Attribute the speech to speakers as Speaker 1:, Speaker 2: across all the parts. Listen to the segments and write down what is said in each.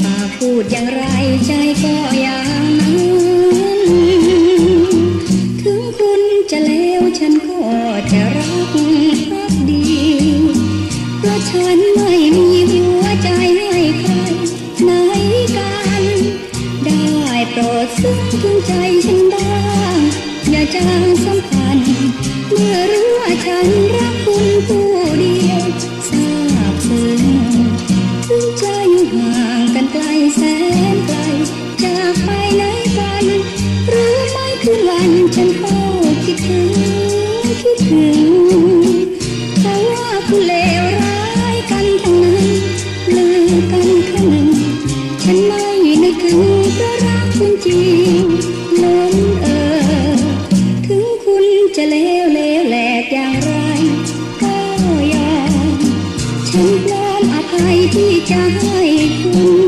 Speaker 1: ฝากพูดอย่างไรใจก็อย่างนั้นถึงคุณจะเลวฉันก็จะรักพักดี เพราะฉันไม่มีหัวใจให้ใครไหนกันได้โปรดซึ้งถึงใจฉันบ้างอย่าจางสัมพันธ์เมื่อรู้ว่าฉันรัก ห่างกันไกลแสนไกล จากไปไหนกันรู้ไหมคืนวันฉันเฝ้าคิดถึงคิดถึงเพราะว่าคุณเลวร้ายกันทั้งนั้นลือกันข้างหนึ่งฉันไม่นึกถึงเพราะรักคุณจริงล้นเออ ถึงคุณจะเลวเลวแหลกอย่างไรก็ยอมฉัน พร้อ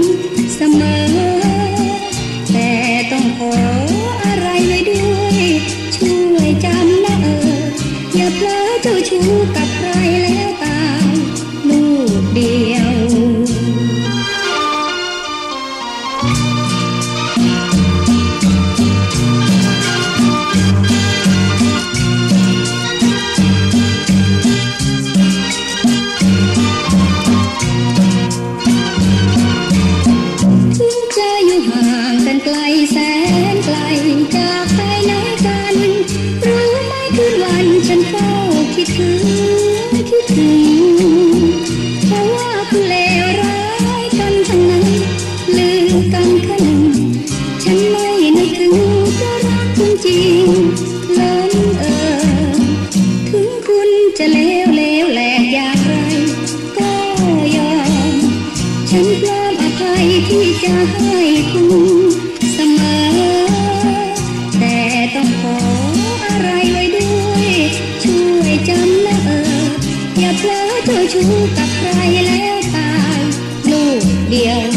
Speaker 1: ที่จะให้คุณเสมอ แต่ต้องขออะไรไว้ด้วย ช่วยจำนะเออ อย่าเพลอเจ้าชู้กับใครแล้วตายลูกเดียว